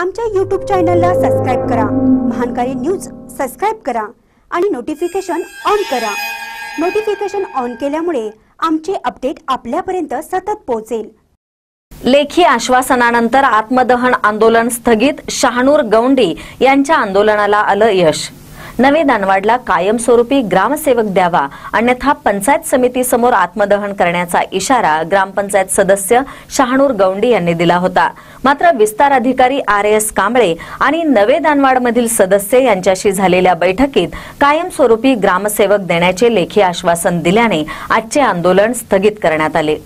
आमच्या यूट्यूब चॅनलला सबस्क्राईब करा. महानकारी न्यूज सबस्क्राईब करा आणि नोटिफिकेशन ऑन करा. नोटिफिकेशन ऑन केल्यामुळे आमचे अपडेट आपल्यापर्यंत सतत पोहोचेल. लेखी आश्वासनानंतर आत्मदहन आंदोलन स्थगित शहानूर गौंडी यांच्या आंदोलनाला आलं यश. नवे दानवाडला कायमस्वरूपी ग्रामसेवक द्यावा अन्यथा पंचायत समितीसमोर आत्मदहन करण्याचा इशारा ग्रामपंचायत सदस्य शहानूर गौंडी यांनी दिला होता. मात्र विस्तार अधिकारी आर एस कांबळे आणि नवे दानवाडमधील सदस्य यांच्याशी झालेल्या बैठकीत कायमस्वरूपी ग्रामसेवक देण्याचे लेखी आश्वासन दिल्याने आजचे आंदोलन स्थगित करण्यात आले.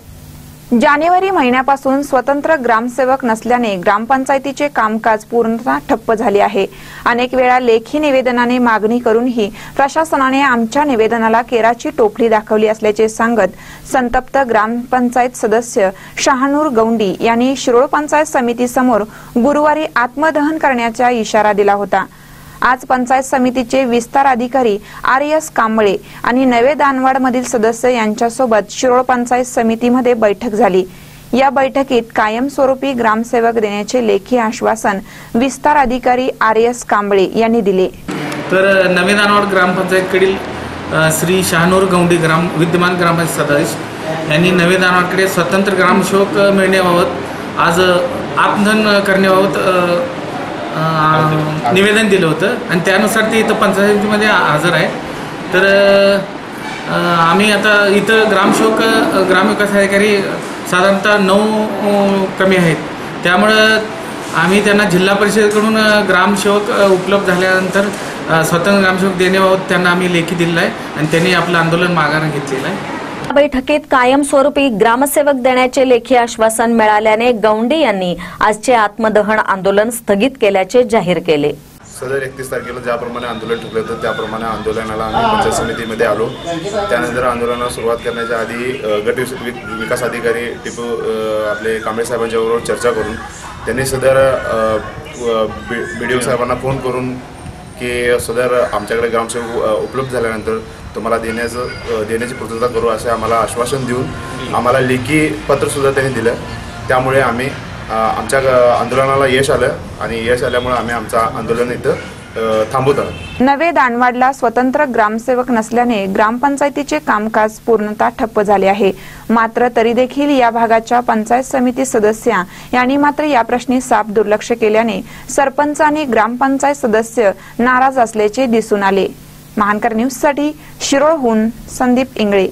जानेवारी महिन्यापासून स्वतंत्र ग्रामसेवक नसल्याने ग्रामपंचायतीचे कामकाज पूर्णतः ठप्प झाले आहे. अनेक वेळा लेखी निवेदनाने मागणी करूनही प्रशासनाने आमच्या निवेदनाला केराची टोपली दाखवली असल्याचे सांगत संतप्त ग्रामपंचायत सदस्य शहानूर गौंडी यांनी शिरोळ पंचायत समितीसमोर गुरुवारी आत्मदहन करण्याचा इशारा दिला होता. आज पंचायत समितीचे विस्तार अधिकारी आर एस कांबळे आणि नवे दानवाड मधील सदस्य यांच्यासोबत शिरोळ पंचायत समितीमध्ये बैठक झाली. या बैठकीत कायमस्वरूपी ग्रामसेवक देण्याचे लेखी आश्वासन विस्तार अधिकारी आर एस कांबळे यांनी दिले. तर नवे दानवाड ग्रामपंचायतकडील श्री शहानूर गौंडी ग्राम विद्यमान ग्रामपंचायत सदस्य यांनी नवे दानवाडकडे स्वतंत्र ग्रामसेवक मिळण्याबाबत आज आत्मधन करण्याबाबत निवेदन दिलं होतं. आणि त्यानुसार ते इथं पंचायतीमध्ये हजर आहे. तर आम्ही आता इथं ग्रामसेवक ग्रामविकास अधिकारी साधारणतः नऊ कमी आहेत. त्यामुळं आम्ही त्यांना जिल्हा परिषदेकडून ग्रामसेवक उपलब्ध झाल्यानंतर स्वतंत्र ग्रामसेवक देण्याबाबत त्यांना आम्ही लेखी दिलेला आहे. आणि त्यांनी आपलं आंदोलन माघार घेतलेलं आहे. या बैठकीत कायमस्वरूपी ग्रामसेवक देण्याचे लेखी आश्वासन मिळाल्याने गौंडे यांनी आजचे आत्मदहन आंदोलन स्थगित केल्याचे जाहीर केले. सदर एकतीस तारखेला ज्याप्रमाणे आंदोलन ठेवलं होतं त्याप्रमाणे आंदोलनाला आम्ही पंचायत समितीमध्ये आलो. त्यानंतर आंदोलनाला सुरुवात करण्याच्या आधी गट विकास अधिकारी टिपू आपले कांबळे साहेबांच्याबरोबर चर्चा करून त्यांनी सदर बी डी ओ साहेबांना फोन करून की सदर आमच्याकडे ग्रामसेवक उपलब्ध झाल्यानंतर तुम्हाला देण्याचं देण्याची पूर्तता करू असे आम्हाला आश्वासन देऊन आम्हाला लेखी पत्रसुद्धा त्यांनी दिलं. त्यामुळे आम्ही आमच्या आंदोलनाला यश आलं आणि यश आल्यामुळे आम्ही आमचं आंदोलन इथं थांबवत आहोत. नवे दानवाडला स्वतंत्र ग्रामसेवक नसल्याने ग्रामपंचायतीचे कामकाज पूर्णतः ठप्प झाले आहे. मात्र तरी देखील या भागाच्या पंचायत समिती सदस्या यांनी मात्र या प्रश्नी साफ दुर्लक्ष केल्याने सरपंच आणि ग्रामपंचायत सदस्य नाराज असल्याचे दिसून आले. महानकर न्यूजसाठी शिरोळहून संदीप इंगळे.